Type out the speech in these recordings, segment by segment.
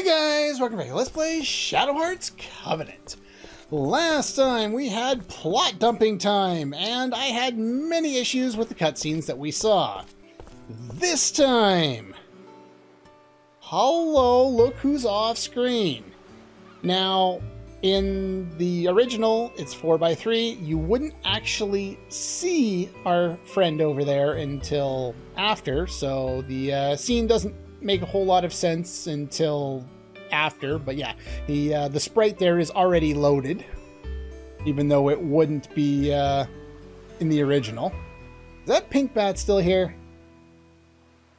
Hey guys, welcome back Let's Play Shadow Hearts Covenant. Last time we had plot dumping time, and I had many issues with the cutscenes that we saw. This time, hello, look who's off screen. Now, in the original, it's 4x3, you wouldn't actually see our friend over there until after, so the uh, scene doesn't make a whole lot of sense until after. But yeah, the uh, the sprite there is already loaded, even though it wouldn't be uh, in the original. Is that pink bat still here?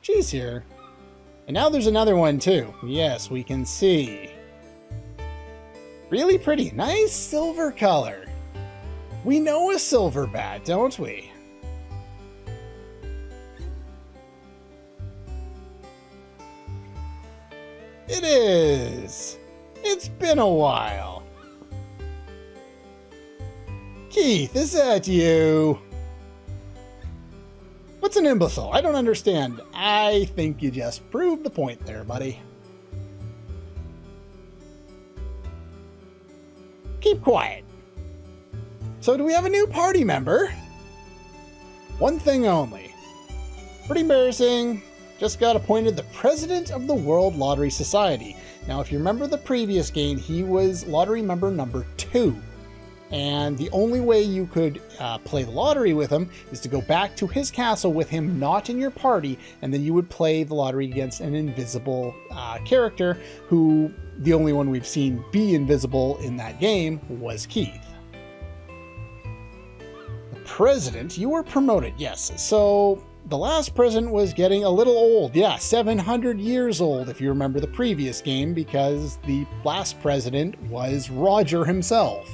She's here. And now there's another one too. Yes, we can see. Really pretty. Nice silver color. We know a silver bat, don't we? It is. It's been a while. Keith, is that you? What's an imbecile? I don't understand. I think you just proved the point there, buddy. Keep quiet. So do we have a new party member? One thing only. Pretty embarrassing, just got appointed the president of the World Lottery Society. Now, if you remember the previous game, he was lottery member number two. And the only way you could uh, play the lottery with him is to go back to his castle with him not in your party, and then you would play the lottery against an invisible uh, character who the only one we've seen be invisible in that game was Keith. The president, you were promoted, yes. So the last president was getting a little old. Yeah, 700 years old, if you remember the previous game, because the last president was Roger himself.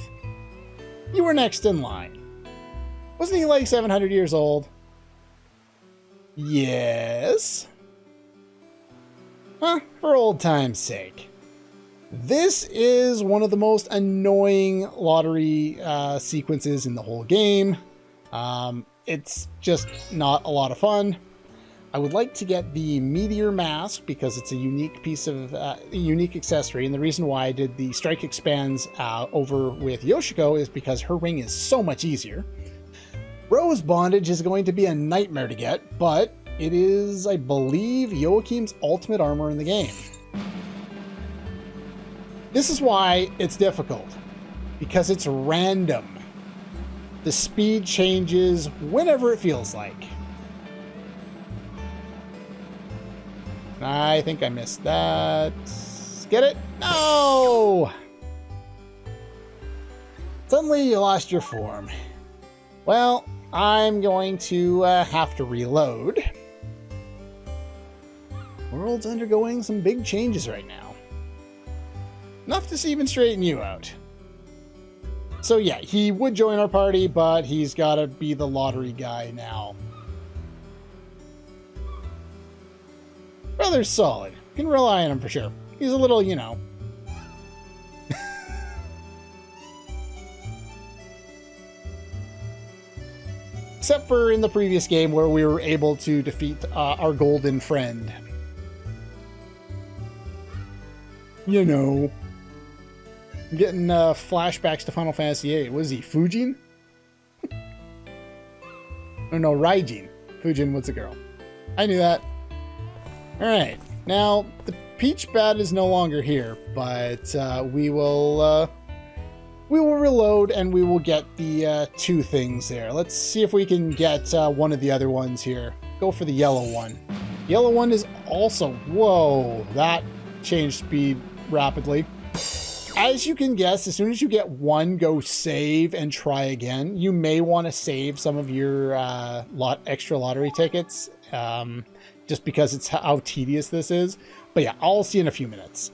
You were next in line. Wasn't he like 700 years old? Yes. Huh, for old time's sake. This is one of the most annoying lottery uh, sequences in the whole game. Um, it's just not a lot of fun. I would like to get the meteor mask because it's a unique piece of uh, unique accessory, and the reason why I did the strike expands uh, over with Yoshiko is because her ring is so much easier. Rose bondage is going to be a nightmare to get, but it is, I believe, Joachim's ultimate armor in the game. This is why it's difficult, because it's random. The speed changes whenever it feels like. I think I missed that. Get it? No! Suddenly you lost your form. Well, I'm going to uh, have to reload. World's undergoing some big changes right now. Enough to even straighten you out. So yeah, he would join our party, but he's got to be the lottery guy now. Rather solid. Can rely on him for sure. He's a little, you know. Except for in the previous game where we were able to defeat uh, our golden friend. You know. I'm getting uh, flashbacks to Final Fantasy VIII. Was he Fujin? oh no, Raijin. Fujin was a girl. I knew that. Alright, now the Peach Bat is no longer here, but uh, we will uh, we will reload and we will get the uh, two things there. Let's see if we can get uh, one of the other ones here. Go for the yellow one. Yellow one is also... Whoa, that changed speed rapidly as you can guess, as soon as you get one, go save and try again. You may want to save some of your uh, lot extra lottery tickets, um, just because it's how tedious this is. But yeah, I'll see you in a few minutes.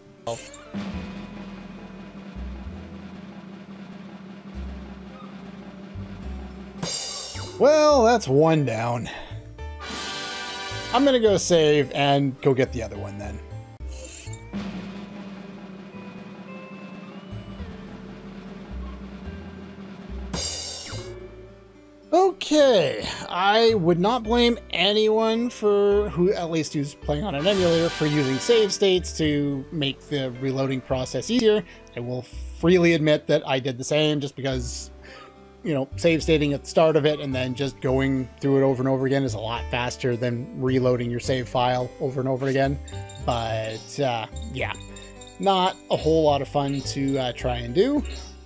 Well, that's one down. I'm gonna go save and go get the other one then. Okay, I would not blame anyone for who, at least who's playing on an emulator, for using save states to make the reloading process easier. I will freely admit that I did the same just because, you know, save stating at the start of it and then just going through it over and over again is a lot faster than reloading your save file over and over again. But, uh, yeah, not a whole lot of fun to uh, try and do.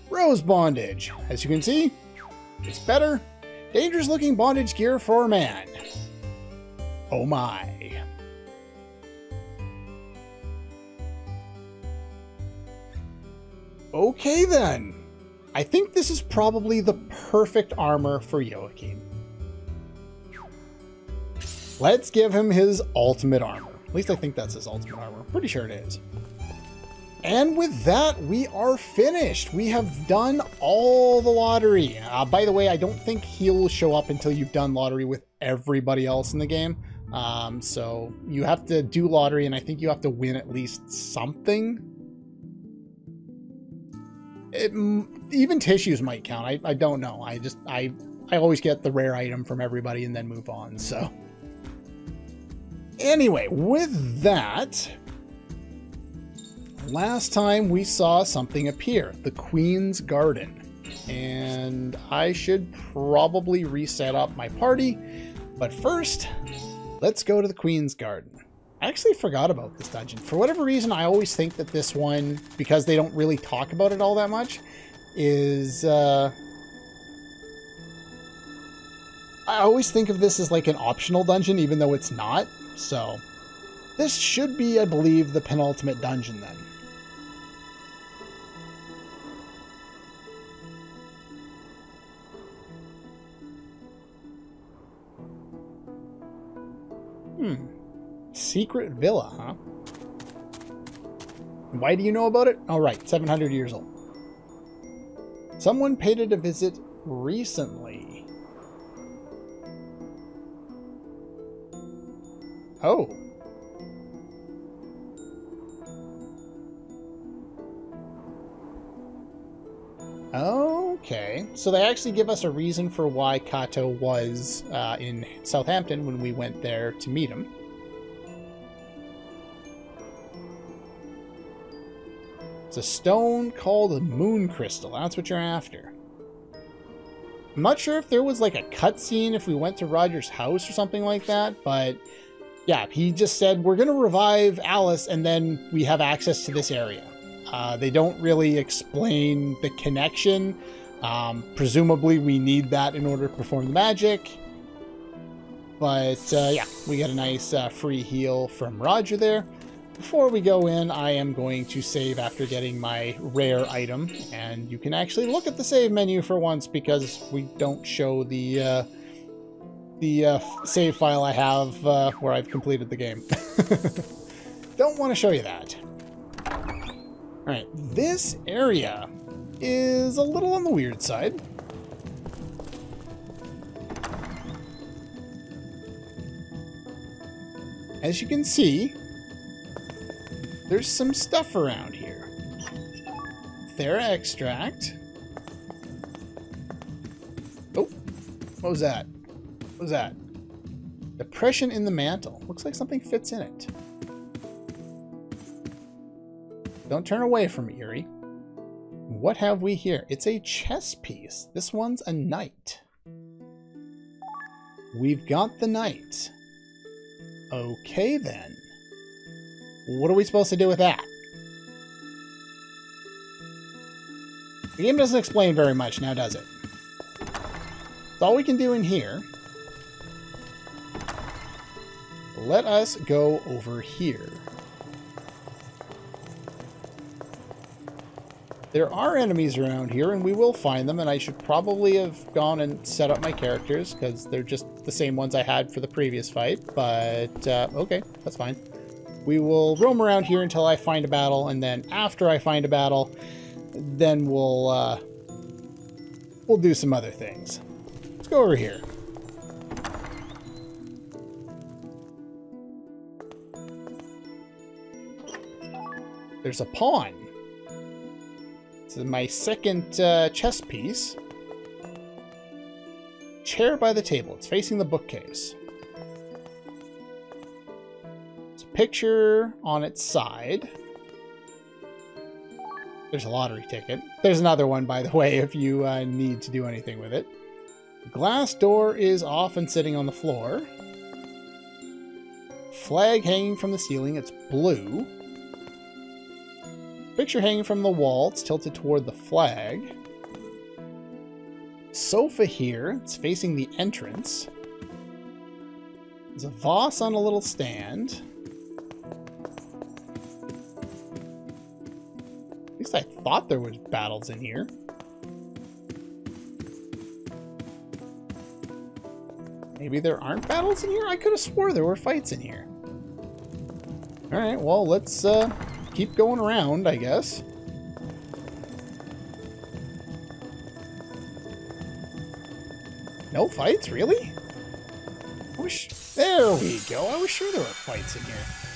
Rose bondage. As you can see, it's better Dangerous looking bondage gear for a man. Oh my. Okay then. I think this is probably the perfect armor for Joachim. Let's give him his ultimate armor. At least I think that's his ultimate armor. Pretty sure it is. And with that, we are finished. We have done all the lottery. Uh, by the way, I don't think he'll show up until you've done lottery with everybody else in the game. Um, so you have to do lottery, and I think you have to win at least something. It, even tissues might count. I, I don't know. I just I I always get the rare item from everybody and then move on. So anyway, with that, last time we saw something appear, the Queen's Garden. And I should probably reset up my party, but first, let's go to the Queen's Garden. I actually forgot about this dungeon. For whatever reason, I always think that this one, because they don't really talk about it all that much, is... Uh, I always think of this as like an optional dungeon, even though it's not. So, this should be, I believe, the penultimate dungeon then. Secret villa, huh? Why do you know about it? All right, 700 years old. Someone paid it a visit recently. Oh. Okay, so they actually give us a reason for why Kato was uh, in Southampton when we went there to meet him. It's a stone called a moon crystal. That's what you're after. I'm not sure if there was like a cutscene if we went to Roger's house or something like that, but yeah, he just said, we're going to revive Alice and then we have access to this area. Uh, they don't really explain the connection. Um, presumably, we need that in order to perform the magic. But uh, yeah, we get a nice uh, free heal from Roger there. Before we go in, I am going to save after getting my rare item. And you can actually look at the save menu for once because we don't show the uh, the uh, save file I have uh, where I've completed the game. don't want to show you that. Alright, this area is a little on the weird side. As you can see, there's some stuff around here. Thera extract. Oh, what was that? What was that? Depression in the mantle. Looks like something fits in it. Don't turn away from me, Yuri. What have we here? It's a chess piece. This one's a knight. We've got the knight. Okay, then. What are we supposed to do with that? The game doesn't explain very much now, does it? All we can do in here. Let us go over here. There are enemies around here, and we will find them, and I should probably have gone and set up my characters, because they're just the same ones I had for the previous fight, but uh, okay, that's fine. We will roam around here until I find a battle, and then after I find a battle, then we'll, uh, we'll do some other things. Let's go over here. There's a pawn. This is my second uh, chess piece. chair by the table. It's facing the bookcase. Picture on its side. There's a lottery ticket. There's another one, by the way, if you uh, need to do anything with it. The glass door is off and sitting on the floor. Flag hanging from the ceiling. It's blue. Picture hanging from the wall. It's tilted toward the flag. Sofa here. It's facing the entrance. There's a vase on a little stand. Thought there was battles in here. Maybe there aren't battles in here? I could have swore there were fights in here. Alright, well, let's uh, keep going around, I guess. No fights? Really? I wish... There we go. I was sure there were fights in here.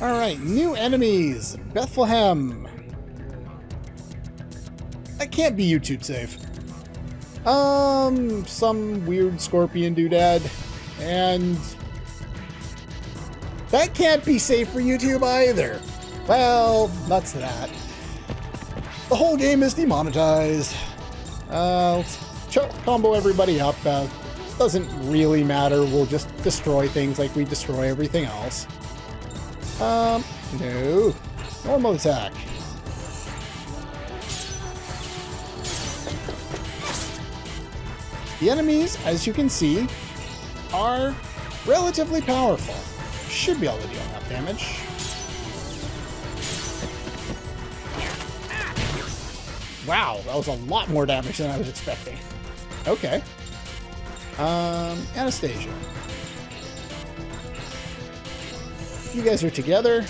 Alright, new enemies. Bethlehem. That can't be YouTube safe. Um, some weird scorpion doodad. And... That can't be safe for YouTube either. Well, that's that. The whole game is demonetized. Uh, let's combo everybody up. Uh, doesn't really matter. We'll just destroy things like we destroy everything else. Um, no. Normal attack. The enemies, as you can see, are relatively powerful. Should be able to deal enough damage. Wow, that was a lot more damage than I was expecting. Okay. Um, Anastasia. You guys are together.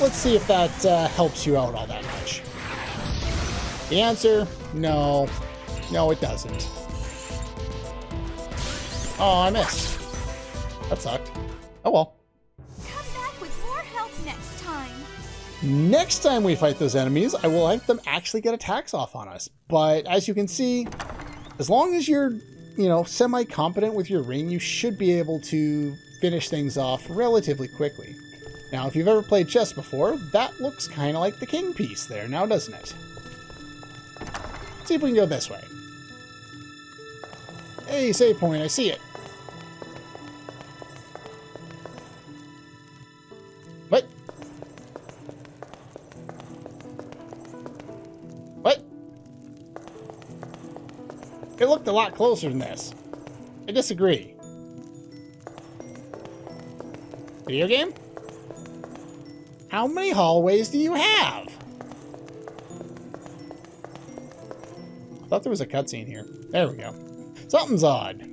Let's see if that uh, helps you out all that much. The answer, no. No, it doesn't. Oh, I missed. That sucked. Oh well. Come back with more help Next time we fight those enemies, I will let them actually get attacks off on us. But as you can see, as long as you're, you know, semi-competent with your ring, you should be able to finish things off relatively quickly. Now, if you've ever played chess before, that looks kind of like the king piece there, now doesn't it? Let's see if we can go this way. Hey, save point, I see it. A lot closer than this. I disagree. Video game? How many hallways do you have? I thought there was a cutscene here. There we go. Something's odd.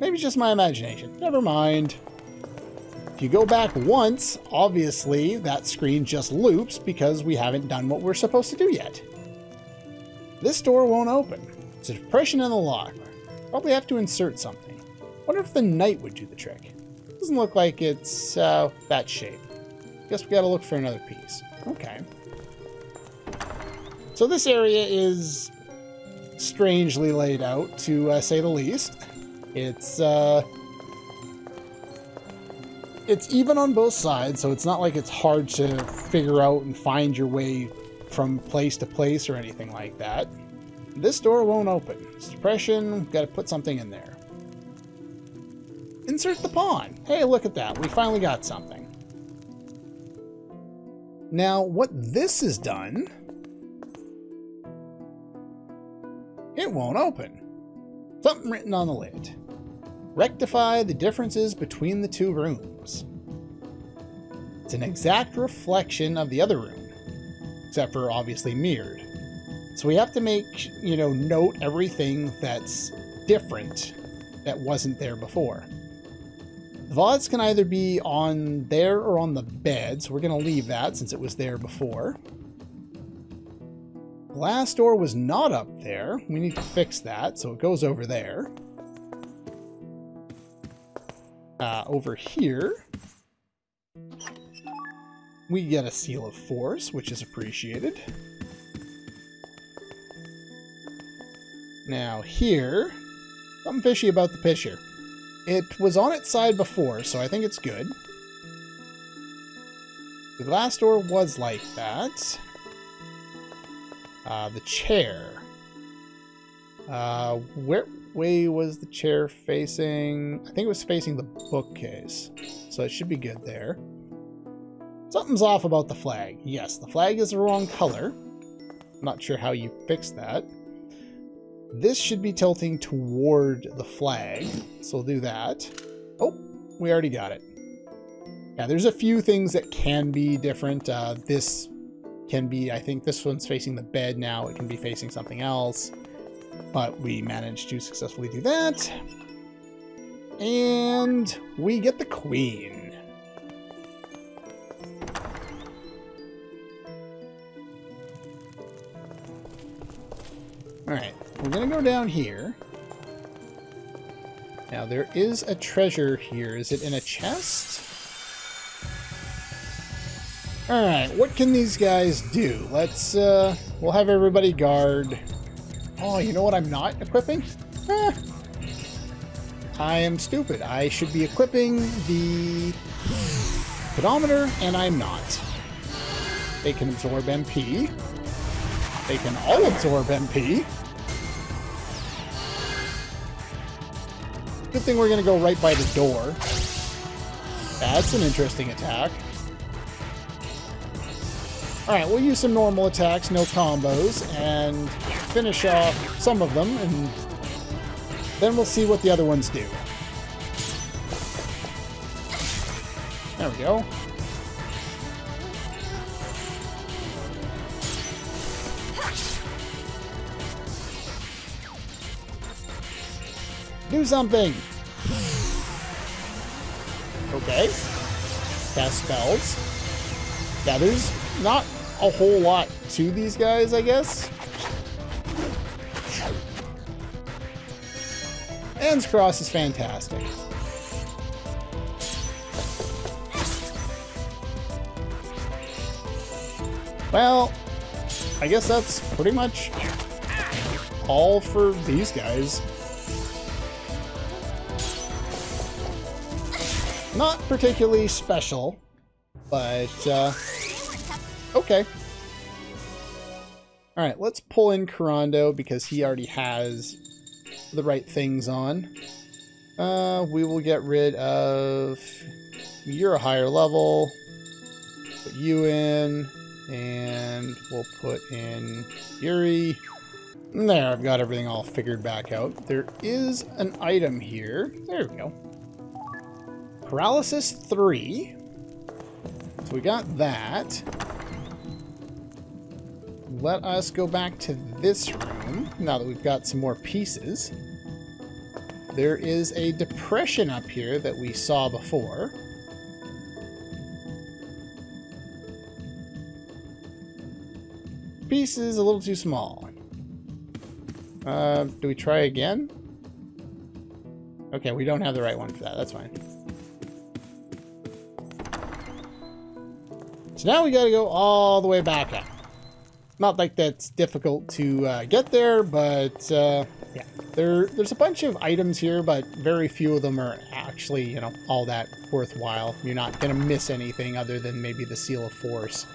Maybe it's just my imagination. Never mind. If you go back once, obviously that screen just loops because we haven't done what we're supposed to do yet. This door won't open. It's a depression in the lock. Probably have to insert something. Wonder if the knight would do the trick. Doesn't look like it's uh, that shape. Guess we gotta look for another piece. Okay. So this area is strangely laid out, to uh, say the least. It's, uh, It's even on both sides, so it's not like it's hard to figure out and find your way from place to place or anything like that. This door won't open. It's depression, gotta put something in there. Insert the pawn. Hey, look at that. We finally got something. Now, what this has done... It won't open. Something written on the lid. Rectify the differences between the two rooms. It's an exact reflection of the other room except for obviously mirrored. So we have to make, you know, note everything that's different that wasn't there before. The vase can either be on there or on the bed, so we're going to leave that since it was there before. Glass door was not up there. We need to fix that, so it goes over there. Uh, over here, we get a seal of force, which is appreciated. Now here, something fishy about the picture. It was on its side before, so I think it's good. The glass door was like that. Uh, the chair. Uh, where way was the chair facing? I think it was facing the bookcase. So it should be good there. Something's off about the flag. Yes, the flag is the wrong color. Not sure how you fix that. This should be tilting toward the flag, so we'll do that. Oh, we already got it. Yeah, there's a few things that can be different. Uh, this can be, I think this one's facing the bed now. It can be facing something else. But we managed to successfully do that. And we get the queen. Alright, we're going to go down here. Now, there is a treasure here. Is it in a chest? Alright, what can these guys do? Let's, uh, we'll have everybody guard. Oh, you know what I'm not equipping? Eh. I am stupid. I should be equipping the pedometer, and I'm not. They can absorb MP. They can all absorb MP. Good thing we're going to go right by the door. That's an interesting attack. Alright, we'll use some normal attacks, no combos, and finish off some of them, and then we'll see what the other ones do. There we go. Do something! Okay. Cast spells. Yeah, there's not a whole lot to these guys, I guess. Anne's Cross is fantastic. Well, I guess that's pretty much all for these guys. Not particularly special, but uh, okay. Alright, let's pull in Kurando because he already has the right things on. Uh, we will get rid of... You're a higher level. Put you in. And we'll put in Yuri. There, I've got everything all figured back out. There is an item here. There we go. Paralysis 3. So we got that. Let us go back to this room, now that we've got some more pieces. There is a depression up here that we saw before. Piece is a little too small. Uh, do we try again? Okay, we don't have the right one for that. That's fine. So now we gotta go all the way back up. Not like that's difficult to uh, get there, but uh, yeah. There, there's a bunch of items here, but very few of them are actually, you know, all that worthwhile. You're not going to miss anything other than maybe the Seal of Force.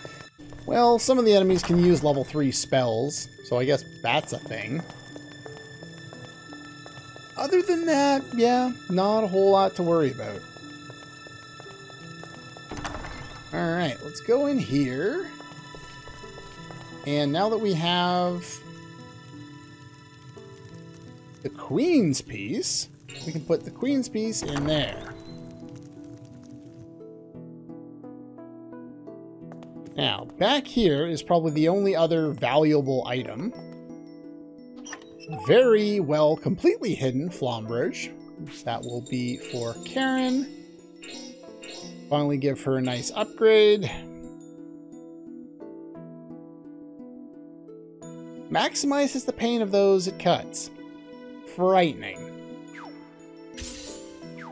Well, some of the enemies can use level 3 spells, so I guess that's a thing. Other than that, yeah, not a whole lot to worry about. Alright, let's go in here. And now that we have the Queen's piece, we can put the Queen's piece in there. Now, back here is probably the only other valuable item. Very well completely hidden Flamberge. That will be for Karin. Finally give her a nice upgrade. Maximizes the pain of those it cuts. Frightening.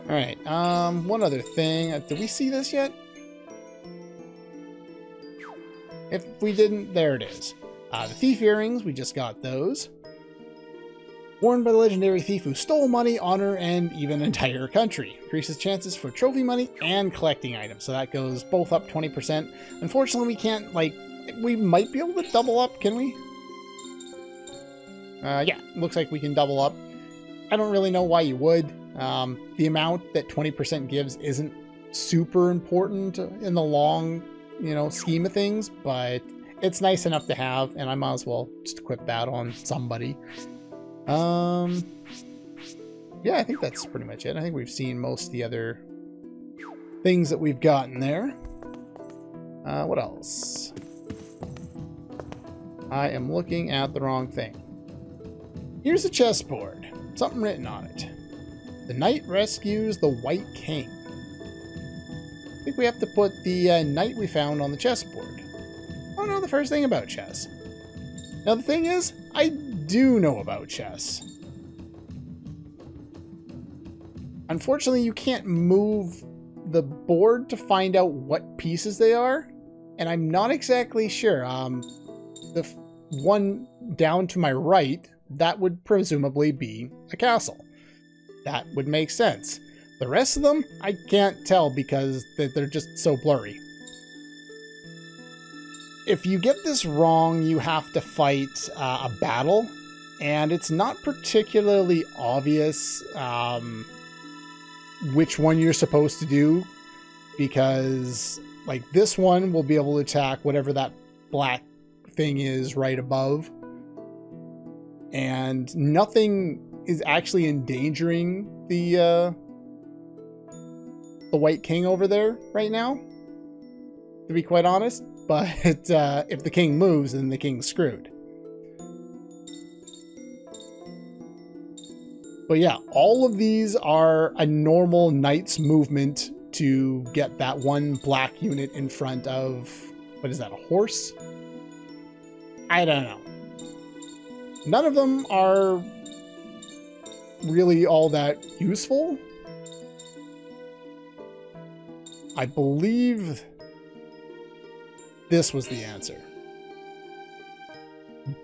Alright, um, one other thing. Uh, did we see this yet? If we didn't, there it is. Uh, the Thief Earrings, we just got those. Warned by the legendary thief who stole money, honor, and even entire country. Increases chances for trophy money and collecting items. So that goes both up 20%. Unfortunately, we can't, like, we might be able to double up, can we? Uh, yeah, looks like we can double up. I don't really know why you would. Um, the amount that 20% gives isn't super important in the long, you know, scheme of things, but it's nice enough to have, and I might as well just equip that on somebody. Um, yeah, I think that's pretty much it. I think we've seen most of the other things that we've gotten there. Uh, what else? I am looking at the wrong thing. Here's a chessboard. Something written on it. The knight rescues the White King. I think we have to put the uh, knight we found on the chessboard. I don't know the first thing about chess. Now the thing is, I do know about chess. Unfortunately, you can't move the board to find out what pieces they are, and I'm not exactly sure. Um, the one down to my right, that would presumably be a castle. That would make sense. The rest of them, I can't tell because they're just so blurry. If you get this wrong, you have to fight uh, a battle, and it's not particularly obvious um, which one you're supposed to do because, like, this one will be able to attack whatever that black thing is right above, and nothing is actually endangering the uh, the White King over there right now. To be quite honest, but uh, if the king moves, then the king's screwed. But yeah, all of these are a normal knight's movement to get that one black unit in front of, what is that, a horse? I don't know. None of them are really all that useful. I believe this was the answer.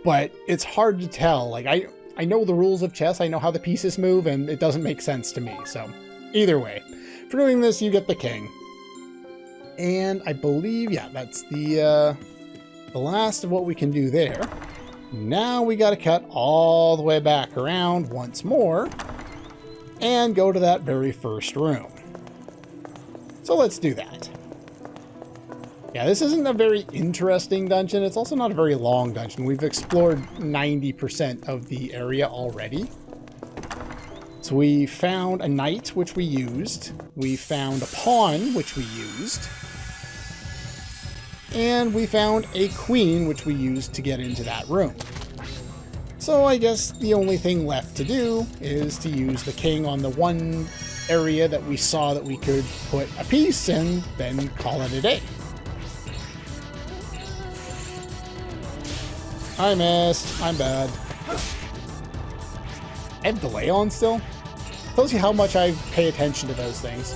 But it's hard to tell. Like I I know the rules of chess, I know how the pieces move, and it doesn't make sense to me. So either way, for doing this, you get the king. And I believe, yeah, that's the uh, the last of what we can do there. Now we got to cut all the way back around once more and go to that very first room. So let's do that. Yeah, this isn't a very interesting dungeon. It's also not a very long dungeon. We've explored 90% of the area already. So we found a knight, which we used. We found a pawn, which we used. And we found a queen, which we used to get into that room. So I guess the only thing left to do is to use the king on the one area that we saw that we could put a piece and then call it a day. I missed. I'm bad. I have delay on still? Tells you how much I pay attention to those things.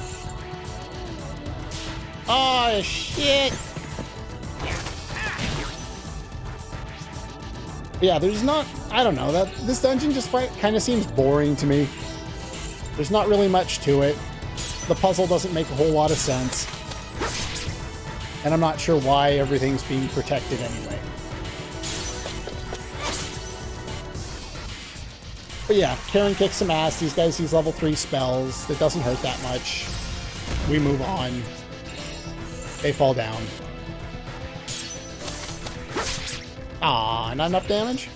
Oh, shit! yeah, there's not... I don't know. that This dungeon just fight kind of seems boring to me. There's not really much to it. The puzzle doesn't make a whole lot of sense. And I'm not sure why everything's being protected anyway. But yeah, Karin kicks some ass. These guys use level 3 spells. It doesn't hurt that much. We move on. They fall down. Ah, not enough damage?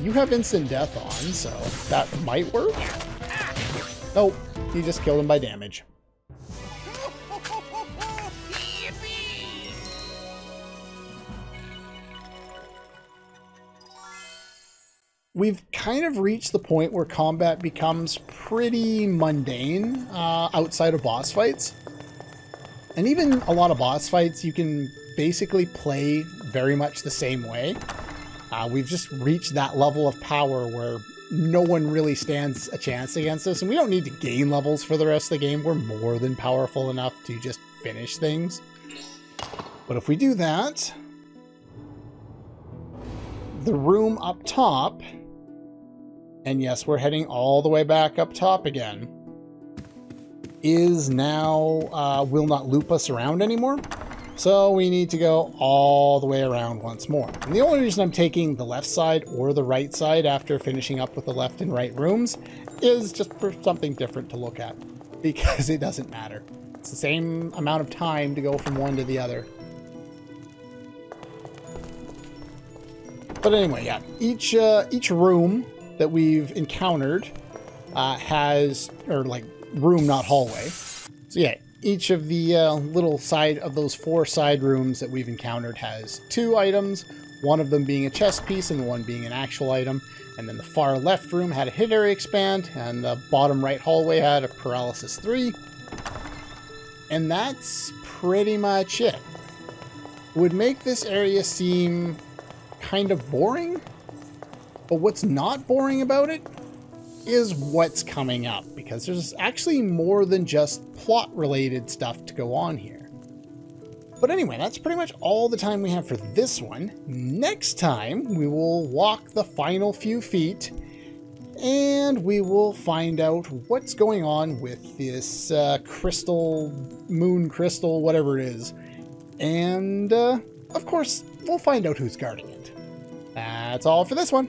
You have instant death on, so that might work? Nope, you just killed him by damage. We've kind of reached the point where combat becomes pretty mundane uh, outside of boss fights. And even a lot of boss fights, you can basically play very much the same way. Uh, we've just reached that level of power where no one really stands a chance against us, and we don't need to gain levels for the rest of the game. We're more than powerful enough to just finish things. But if we do that, the room up top and yes, we're heading all the way back up top again, is now uh, will not loop us around anymore. So we need to go all the way around once more. And the only reason I'm taking the left side or the right side after finishing up with the left and right rooms is just for something different to look at because it doesn't matter. It's the same amount of time to go from one to the other. But anyway, yeah, each uh, each room that we've encountered uh, has, or like room, not hallway. So yeah, each of the uh, little side of those four side rooms that we've encountered has two items, one of them being a chest piece and one being an actual item. And then the far left room had a hit area expand, and the bottom right hallway had a paralysis 3. And that's pretty much it. Would make this area seem kind of boring, but what's not boring about it is what's coming up, because there's actually more than just plot related stuff to go on here. But anyway, that's pretty much all the time we have for this one. Next time, we will walk the final few feet and we will find out what's going on with this uh, crystal, moon crystal, whatever it is. And, uh, of course, we'll find out who's guarding it. That's all for this one.